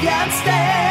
I stand.